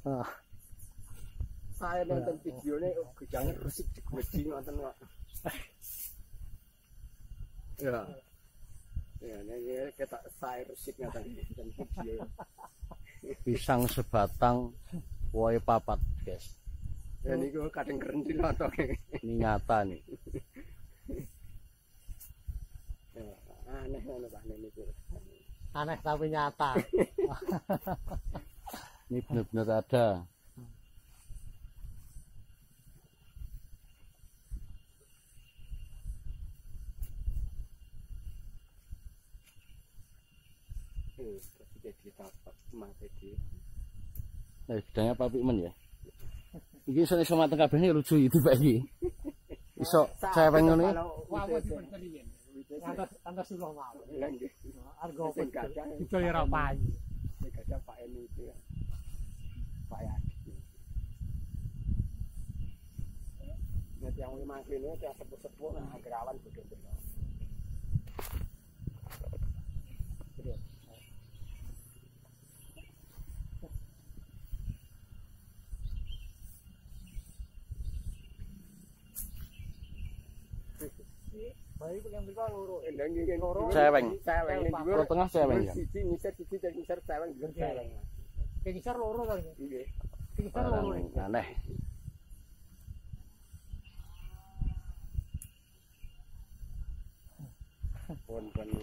Ah. Saya nonton videonya oh, gejangnya resik digwedi nonton kok. Ya. Ya, ini kita saya resik nonton video. Pisang sebatang woi papat, guys. Ya niku kadang kerenti nonton. Ini nyata nih. Ya, aneh niku. Aneh tapi nyata. Ini benar-benar ada. Eh. Nah, bidangnya Pak Pikmen ya. Iki iso iso mateng kabeh lucu itu Pak iki. Iso cewek ngono ya. Wah, apa dipercaya? Antas antas sulo mau. Lagi. Argo Sing gajah. itu ya ora payu. Gajah Pak Eni itu ya. Pak Yadi. Nanti yang lima kilo itu yang sepuh-sepuh nah gerawan bodoh-bodoh. Ceweng. Ceweng Kalau dhuwur. tengah ceweng ya. Siji ngisor siji dari ngisor ceweng dhuwur ceweng. Kengisar loro kali. Nggih. Kengisar loro. Aneh. Pun ini